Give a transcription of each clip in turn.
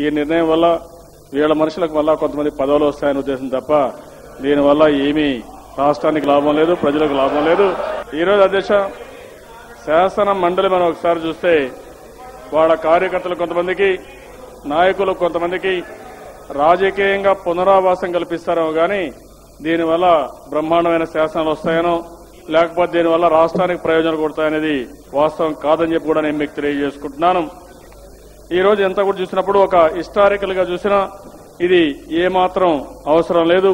ఈ నిర్ణయం వల్ల వీళ్ళ మనుషులకు మళ్ళా కొంతమంది పదవులు వస్తాయనే ఉద్దేశం తప్ప దీనివల్ల ఏమీ రాష్ట్రానికి లాభం లేదు ప్రజలకు లాభం లేదు. ఈరోజు అధ్యక్ష శాసన మండలి మనం ఒకసారి చూస్తే వాళ్ళ కార్యకర్తలు కొంతమందికి నాయకులు కొంతమందికి రాజకీయంగా పునరావాసం కల్పిస్తారో కానీ దీనివల్ల బ్రహ్మాండమైన శాసనాలు వస్తాయనో లేకపోతే దీనివల్ల రాష్ట్రానికి ప్రయోజనాలు కొడతాయనేది వాస్తవం కాదని చెప్పి కూడా నేను మీకు తెలియజేసుకుంటున్నాను. ఈ రోజు ఎంత కూడా చూసినప్పుడు ఒక హిస్టారికల్గా చూసినా ఇది ఏమాత్రం అవసరం లేదు.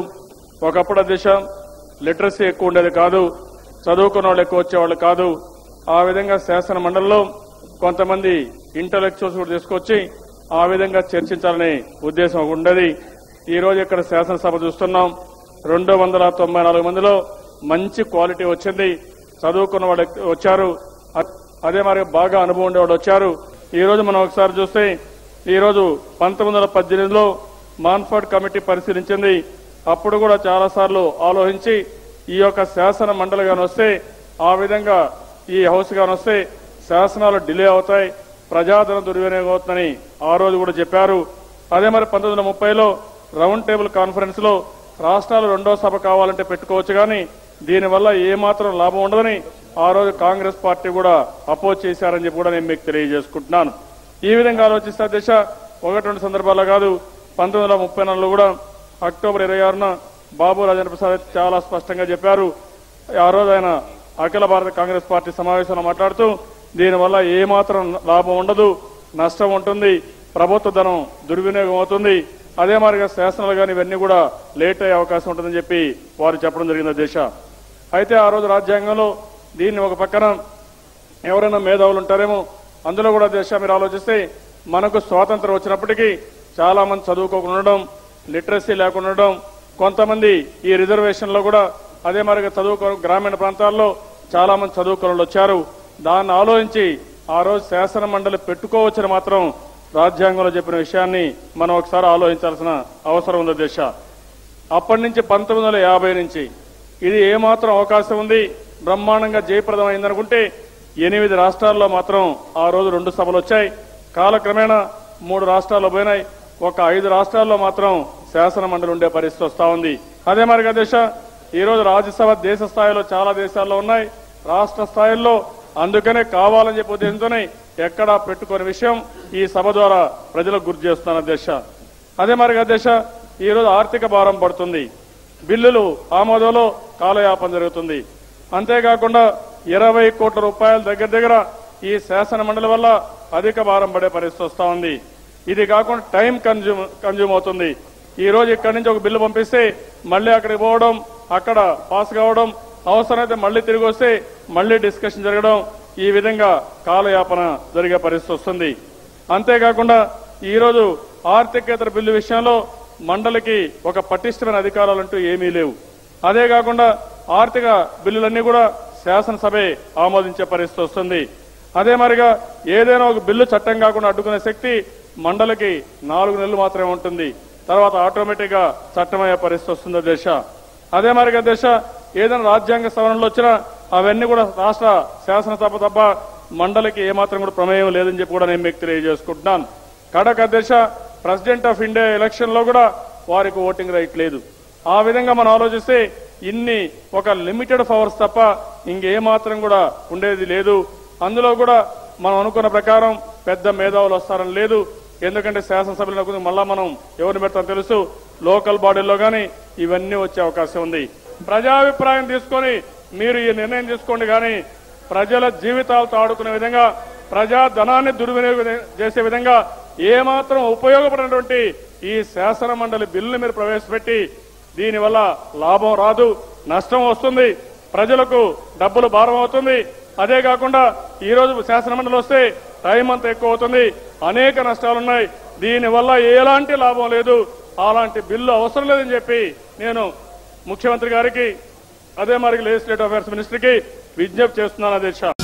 ఒకప్పుడు దిశ లిటరసీ ఎక్కువ ఉండేది కాదు. చదువుకున్న వాళ్ళు ఎక్కువ వచ్చేవాళ్ళు కాదు. ఆ విధంగా శాసన మండలిలో కొంతమంది ఇంటలెక్చువల్స్ కూడా తీసుకొచ్చి ఆ విధంగా చర్చించాలనే ఉద్దేశం ఉండేది. ఈ రోజు ఇక్కడ శాసనసభ చూస్తున్నాం. రెండు వందల తొంభై నాలుగు మందిలో మంచి క్వాలిటీ వచ్చింది. చదువుకున్న వాళ్ళు వచ్చారు. అదే మరి బాగా అనుభవం ఉండేవాళ్ళు వచ్చారు. ఈరోజు మనం ఒకసారి చూస్తే ఈరోజు పంతొమ్మిది వందల పద్దెనిమిదిలో మాన్ఫర్డ్ కమిటీ పరిశీలించింది. అప్పుడు కూడా చాలా సార్లు ఆలోచించి ఈ యొక్క శాసన మండలి కానొస్తే వస్తే ఆ విధంగా ఈ హౌస్ గాని వస్తే శాసనాలు డిలే అవుతాయి ప్రజాధనం దుర్వినియోగం అవుతుందని ఆ రోజు కూడా చెప్పారు. అదే మరి పంతొమ్మిది వందల ముప్పైలో రౌండ్ టేబుల్ కాన్ఫరెన్స్లో రాష్ట్రాలు రెండో సభ కావాలంటే పెట్టుకోవచ్చు కానీ దీనివల్ల ఏమాత్రం లాభం ఉండదని ఆ రోజు కాంగ్రెస్ పార్టీ కూడా అపోజ్ చేశారని చెప్పి కూడా నేను మీకు తెలియజేసుకుంటున్నాను. ఈ విధంగా ఆలోచిస్తే అధ్యక్ష ఒకటి రెండు సందర్భాల్లో కాదు పంతొమ్మిది వందల ముప్పై నాలుగులో కూడా అక్టోబర్ ఇరవై ఆరున బాబు రాజేంద్ర ప్రసాద్ చాలా స్పష్టంగా చెప్పారు. ఆ రోజు ఆయన అఖిల భారత కాంగ్రెస్ పార్టీ సమావేశంలో మాట్లాడుతూ దీనివల్ల ఏమాత్రం లాభం ఉండదు నష్టం ఉంటుంది ప్రభుత్వ ధనం దుర్వినియోగం అవుతుంది. అదే మాదిరిగా శాసనాలు కానీ ఇవన్నీ కూడా లేట్ అయ్యే అవకాశం ఉంటుందని చెప్పి వారు చెప్పడం జరిగింది దేశ. అయితే ఆ రోజు రాజ్యాంగంలో దీన్ని ఒక పక్కన ఎవరైనా మేధావులు ఉంటారేమో అందులో కూడా దేశ మీరు ఆలోచిస్తే మనకు స్వాతంత్రం వచ్చినప్పటికీ చాలా మంది చదువుకోకుండా ఉండడం లిటరసీ లేకుండా ఉండడం కొంతమంది ఈ రిజర్వేషన్లో కూడా అదే మరిగా చదువుకో గ్రామీణ ప్రాంతాల్లో చాలా మంది చదువుకోని వచ్చారు. దాన్ని ఆలోచించి ఆ రోజు శాసన మండలి పెట్టుకోవచ్చని మాత్రం రాజ్యాంగంలో చెప్పిన విషయాన్ని మనం ఒకసారి ఆలోచించాల్సిన అవసరం ఉంది దేశ. అప్పటి నుంచి పంతొమ్మిది వందల యాభై నుంచి ఇది ఏమాత్రం అవకాశం ఉంది బ్రహ్మాండంగా జయప్రదం అయిందనుకుంటే ఎనిమిది రాష్ట్రాల్లో మాత్రం ఆ రోజు రెండు సభలు వచ్చాయి. కాలక్రమేణా మూడు రాష్ట్రాల్లో పోయినాయి. ఒక ఐదు రాష్ట్రాల్లో మాత్రం శాసన మండలి ఉండే పరిస్థితి వస్తా ఉంది. అదే మరిగా దేశ ఈ రోజు రాజ్యసభ దేశ స్థాయిలో చాలా దేశాల్లో ఉన్నాయి. రాష్ట్ర స్థాయిల్లో అందుకనే కావాలని చెప్పి ఉద్దేశంతోనే ఎక్కడా పెట్టుకునే విషయం ఈ సభ ద్వారా ప్రజలకు గుర్తు చేస్తున్న దేశ. అదే మరిగా అధ్యక్ష ఈ రోజు ఆర్థిక భారం పడుతుంది. బిల్లులు ఆమోదంలో కాలయాపన జరుగుతుంది. అంతేకాకుండా ఇరవై కోట్ల రూపాయల దగ్గర దగ్గర ఈ శాసన మండలి వల్ల అధిక భారం పడే పరిస్థితి వస్తూ ఉంది. ఇది కాకుండా టైం కన్జ్యూమ్ కన్జ్యూమ్ అవుతుంది. ఈ రోజు ఇక్కడి నుంచి ఒక బిల్లు పంపిస్తే మళ్ళీ అక్కడికి పోవడం అక్కడ పాస్ కావడం అవసరమైతే మళ్ళీ తిరిగి వస్తే మళ్ళీ డిస్కషన్ జరగడం ఈ విధంగా కాలయాపన జరిగే పరిస్థితి వస్తుంది. అంతేకాకుండా ఈరోజు ఆర్థికేతర బిల్లు విషయంలో మండలికి ఒక పటిష్టమైన అధికారాలంటూ ఏమీ లేవు. అదే కాకుండా ఆర్థిక బిల్లులన్నీ కూడా శాసనసభే ఆమోదించే పరిస్థితి వస్తుంది. అదే మరిగా ఏదైనా ఒక బిల్లు చట్టం కాకుండా అడ్డుకునే శక్తి మండలికి నాలుగు నెలలు మాత్రమే ఉంటుంది. తర్వాత ఆటోమేటిక్గా చట్టమయ్యే పరిస్థితి వస్తుంది దేశ. అదే మరిగా దేశ ఏదైనా రాజ్యాంగ సవరణలు వచ్చినా అవన్నీ కూడా రాష్ట్ర శాసనసభ తప్ప మండలికి ఏమాత్రం కూడా ప్రమేయం లేదని చెప్పి కూడా నేను మీకు తెలియజేసుకుంటున్నాను. కడక దేశ ప్రెసిడెంట్ ఆఫ్ ఇండియా ఎలక్షన్లో కూడా వారికి ఓటింగ్ రైట్ లేదు. ఆ విధంగా మనం ఆలోచిస్తే ఇన్ని ఒక లిమిటెడ్ పవర్స్ తప్ప ఇంకేమాత్రం కూడా ఉండేది లేదు. అందులో కూడా మనం అనుకున్న ప్రకారం పెద్ద మేధావులు వస్తారని లేదు. ఎందుకంటే శాసనసభలో మళ్ళా మనం ఎవరిని పెడతాం తెలుసు. లోకల్ బాడీల్లో కానీ ఇవన్నీ వచ్చే అవకాశం ఉంది. ప్రజాభిప్రాయం తీసుకొని మీరు ఈ నిర్ణయం తీసుకోండి కానీ ప్రజల జీవితాలతో ఆడుకునే విధంగా ప్రజా ధనాన్ని దుర్వినియోగం చేసే విధంగా ఏమాత్రం ఉపయోగపడినటువంటి ఈ శాసన మండలి బిల్లును మీరు ప్రవేశపెట్టి దీనివల్ల లాభం రాదు నష్టం వస్తుంది ప్రజలకు డబ్బులు భారం అవుతుంది. అదే కాకుండా ఈ రోజు శాసన మండలి వస్తే టైం అంతా ఎక్కువ అవుతుంది. అనేక నష్టాలున్నాయి దీనివల్ల ఎలాంటి లాభం లేదు. అలాంటి బిల్లు అవసరం లేదని చెప్పి నేను ముఖ్యమంత్రి గారికి అదే మరి లెజిస్లేటివ్ అఫైర్స్ మినిస్టర్కి విజ్ఞప్తి చేస్తున్నాను. అధ్యక్ష